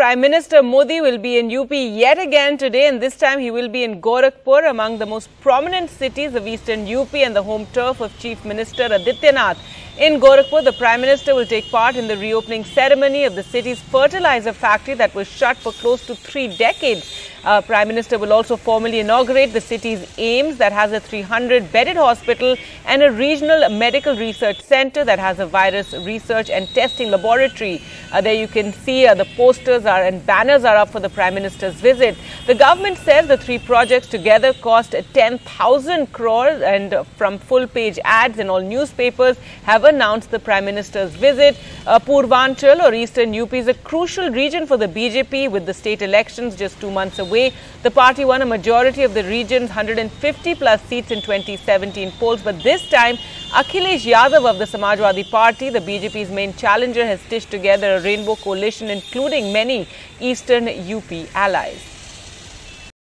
Prime Minister Modi will be in UP yet again today and this time he will be in Gorakhpur among the most prominent cities of eastern UP and the home turf of Chief Minister Adityanath. In Gorakhpur, the Prime Minister will take part in the reopening ceremony of the city's fertilizer factory that was shut for close to three decades. Uh, Prime Minister will also formally inaugurate the city's AIIMS that has a 300-bedded hospital and a regional medical research center that has a virus research and testing laboratory. Uh, there you can see uh, the posters are and banners are up for the Prime Minister's visit. The government says the three projects together cost 10,000 crores and from full-page ads in all newspapers have announced the Prime Minister's visit. Uh, Purvanchal or Eastern UP is a crucial region for the BJP with the state elections just two months away. The party won a majority of the region's 150 plus seats in 2017 polls, but this time Akhilesh Yadav of the Samajwadi Party, the BJP's main challenger, has stitched together a rainbow coalition including many eastern UP allies.